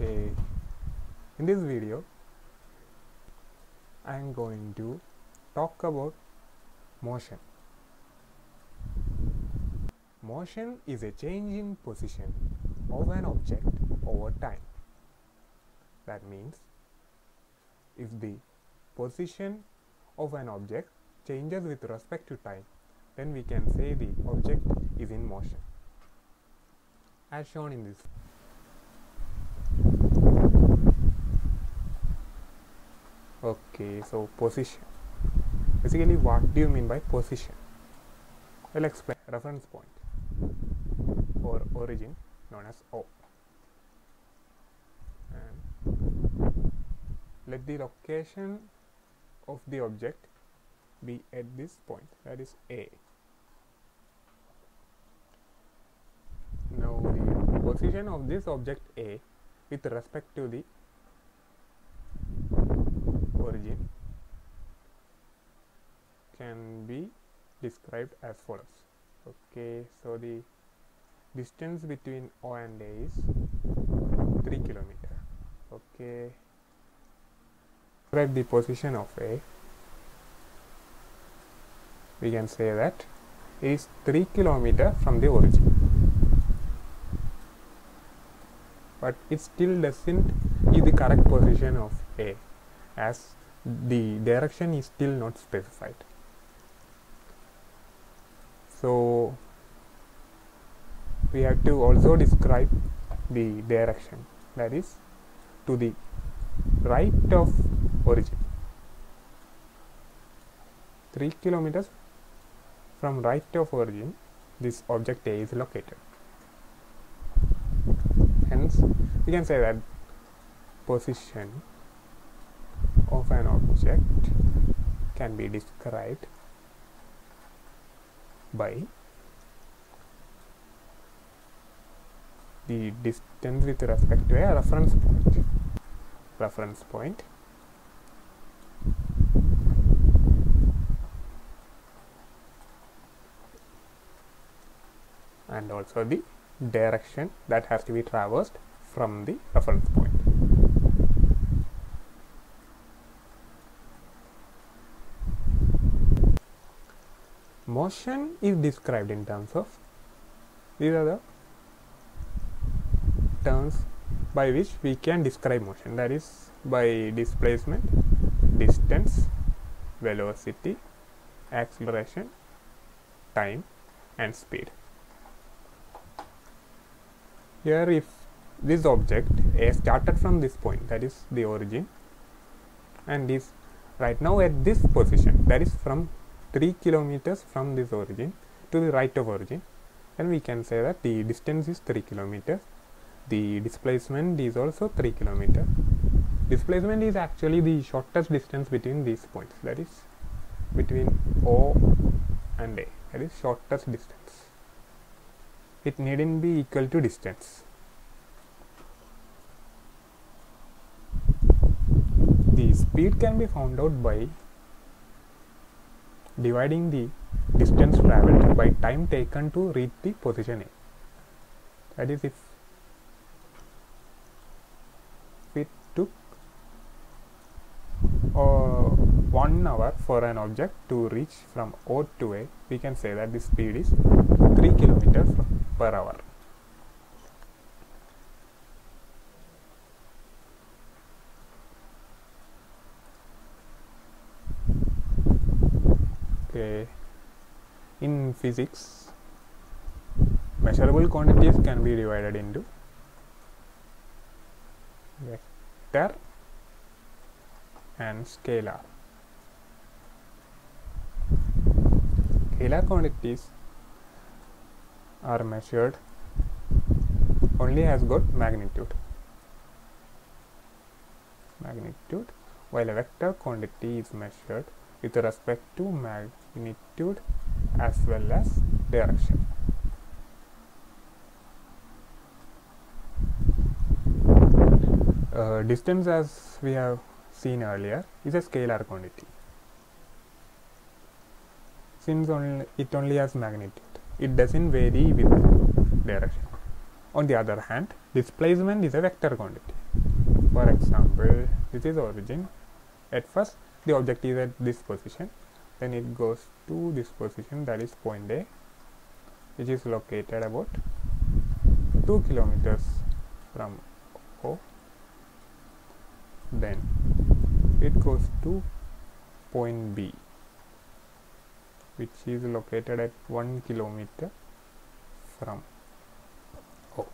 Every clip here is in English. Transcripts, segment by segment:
Okay, in this video, I am going to talk about motion. Motion is a change in position of an object over time. That means if the position of an object changes with respect to time, then we can say the object is in motion. As shown in this okay so position. Basically what do you mean by position? I'll explain. Reference point. Or origin known as o. And let the location of the object be at this point. That is a. Now the position of this object a with respect to the can be described as follows. Okay so the distance between o and a is 3 kilometer. Okay describe the position of a. We can say that is 3 kilometer from the origin. But it still doesn't give the correct position of a as the direction is still not specified. So we have to also describe the direction that is to the right of origin. 3 kilometers from right of origin this object A is located. Hence we can say that position of an object can be described by the distance with respect to a reference point. Reference point and also the direction that has to be traversed from the reference point motion is described in terms of these are the terms by which we can describe motion. That is by displacement distance velocity acceleration time and speed. Here if this object a started from this point that is the origin and is right now at this position that is from 3 kilometers from this origin to the right of origin. Then we can say that the distance is 3 kilometers. The displacement is also 3 kilometer displacement is actually the shortest distance between these points. That is between o and a. That is shortest distance. It needn't be equal to distance. The speed can be found out by dividing the distance traveled by time taken to reach the position A. That is, if we took uh, one hour for an object to reach from O to A, we can say that the speed is 3 kilometers per hour. Okay in physics measurable quantities can be divided into vector and scalar. Scalar quantities are measured only has got magnitude. Magnitude while a vector quantity is measured with respect to magnitude as well as direction. Uh, distance as we have seen earlier is a scalar quantity. Since only, it only has magnitude, it doesn't vary with direction. On the other hand, displacement is a vector quantity. for example this is origin at first the object is at this position then it goes to this position that is point A which is located about 2 kilometers from O then it goes to point B which is located at 1 kilometer from O.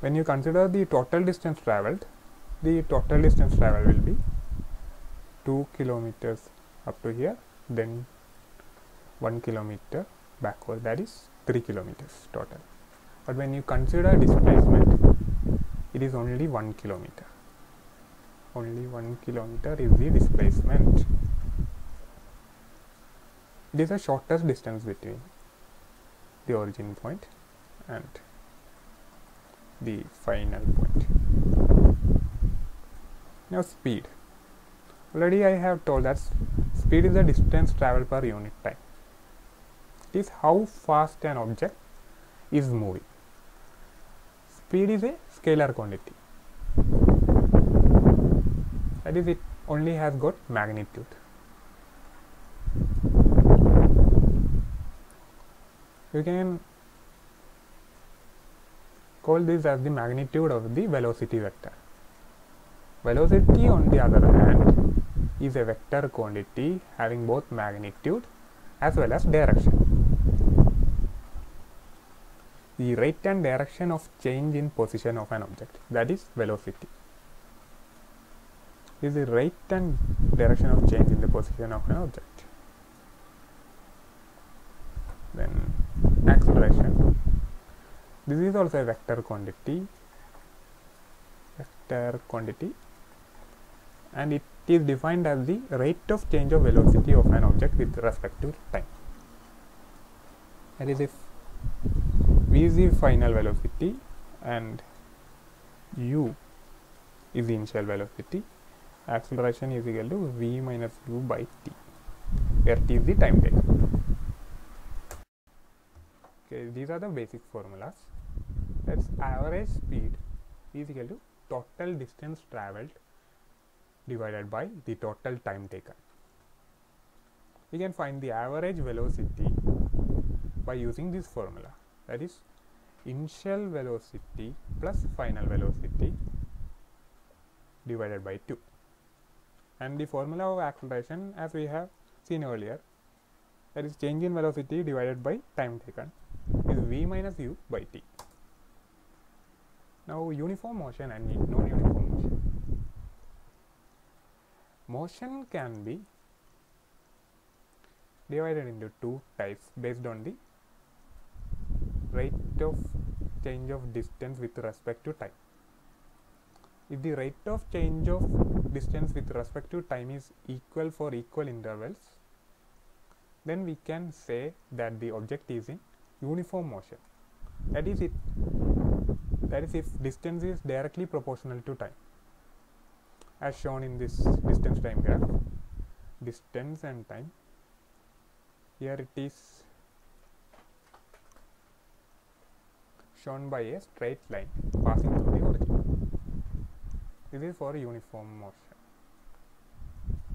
When you consider the total distance traveled, the total distance traveled will be 2 kilometers up to here, then 1 kilometer backward, that is 3 kilometers total. But when you consider displacement, it is only 1 kilometer. Only 1 kilometer is the displacement. It is the shortest distance between the origin point and the final point. Now speed. Already I have told that speed is the distance traveled per unit time. It is how fast an object is moving. Speed is a scalar quantity. That is, it only has got magnitude. You can call this as the magnitude of the velocity vector. Velocity on the other hand is a vector quantity having both magnitude as well as direction. The rate and direction of change in position of an object that is velocity is the rate and direction of change in the position of an object. Then acceleration. This is also a vector quantity. Vector quantity and it is defined as the rate of change of velocity of an object with respect to time. That is if v is the final velocity and u is the initial velocity acceleration is equal to v minus u by t where t is the time taken okay these are the basic formulas that's average speed is equal to total distance traveled divided by the total time taken. We can find the average velocity by using this formula. That is initial velocity plus final velocity divided by 2 and the formula of acceleration as we have seen earlier that is change in velocity divided by time taken is v minus u by t. Now uniform motion and non-uniform motion. Motion can be divided into two types based on the rate of change of distance with respect to time. If the rate of change of distance with respect to time is equal for equal intervals then we can say that the object is in uniform motion. That is it that is if distance is directly proportional to time as shown in this distance time graph. Distance and time. Here it is shown by a straight line passing through the origin. This is for uniform motion.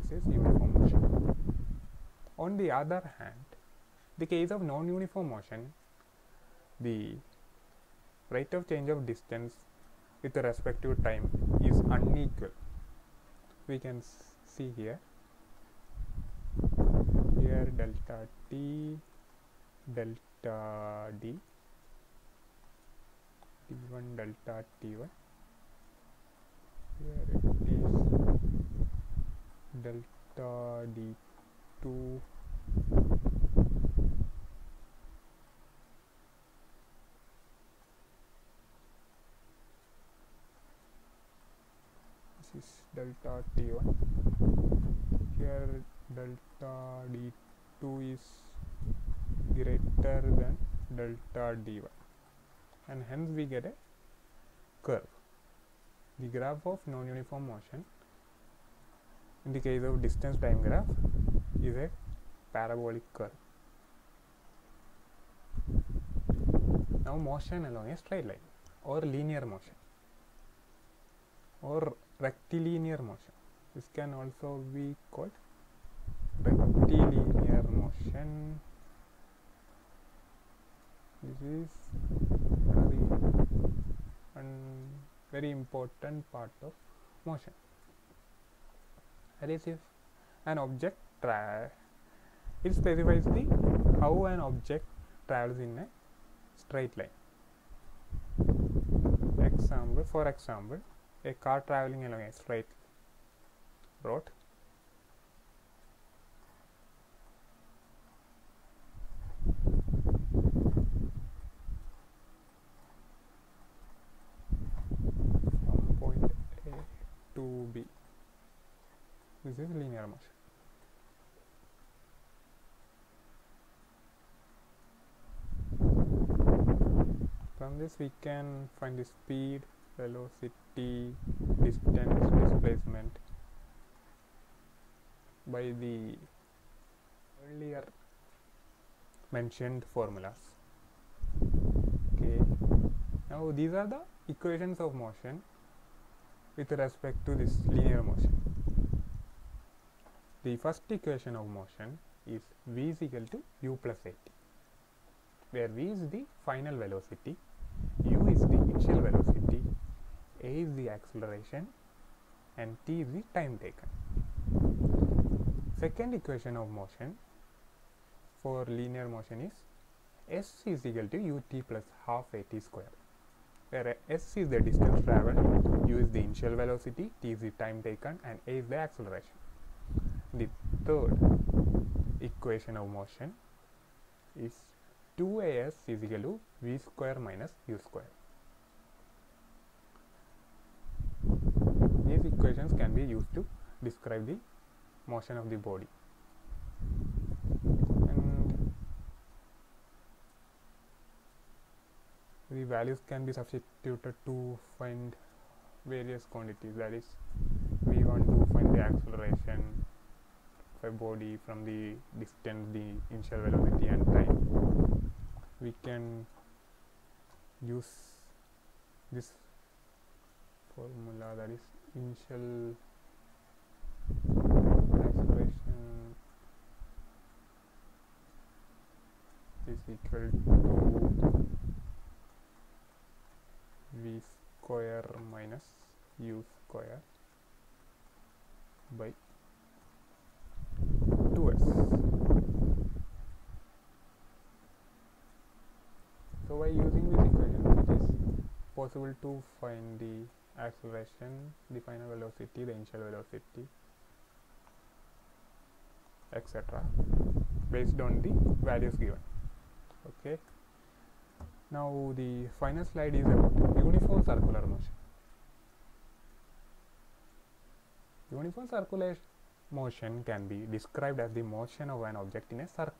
This is uniform motion. On the other hand the case of non-uniform motion the rate of change of distance with respect to time is unequal we can see here. Here delta t delta d. T1 delta t1 here it is. Delta d2 this is delta t1 here delta d2 is greater than delta d1 and hence we get a curve the graph of non-uniform motion in the case of distance time graph is a parabolic curve. Now motion along a straight line. or linear motion or rectilinear motion. This can also be called rectilinear motion. This is very and very important part of motion. That is if an object it specifies the how an object travels in a straight line. Example for example a car traveling along a straight road. from point A to B. This is linear motion. From this we can find the speed velocity distance displacement by the earlier mentioned formulas. Okay. Now these are the equations of motion with respect to this linear motion. The first equation of motion is v is equal to u plus at where v is the final velocity u is the initial velocity a is the acceleration and t is the time taken second equation of motion for linear motion is s is equal to ut plus half at square where s is the distance traveled u is the initial velocity t is the time taken and a is the acceleration the third equation of motion is 2as is equal to v square minus u square. These equations can be used to describe the motion of the body. And the values can be substituted to find various quantities that is we want to find the acceleration of a body from the distance the initial velocity and time we can use this formula that is initial acceleration is equal to v square minus u square by 2s so by using this equation it is possible to find the acceleration the final velocity the initial velocity etc based on the values given. Okay? Now the final slide is about uniform circular motion. Uniform circular motion can be described as the motion of an object in a circle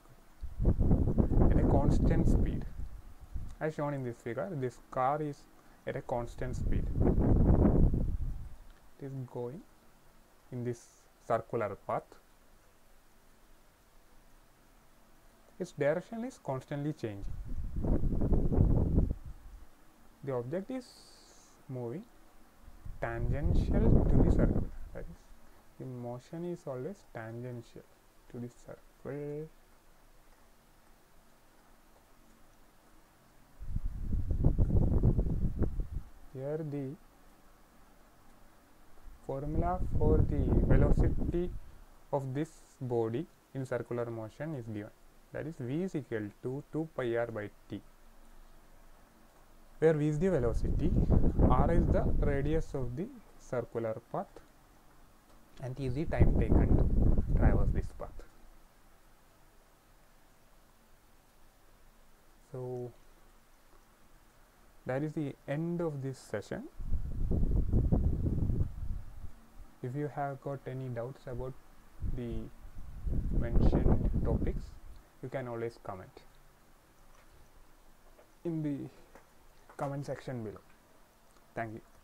at a constant speed. As shown in this figure this car is at a constant speed it is going in this circular path its direction is constantly changing. The object is moving tangential to the circle that is the motion is always tangential to the circle. Here the formula for the velocity of this body in circular motion is given. That is v is equal to 2 pi r by t where v is the velocity r is the radius of the circular path and t is the time taken to traverse this path. So that is the end of this session if you have got any doubts about the mentioned topics you can always comment in the comment section below. Thank you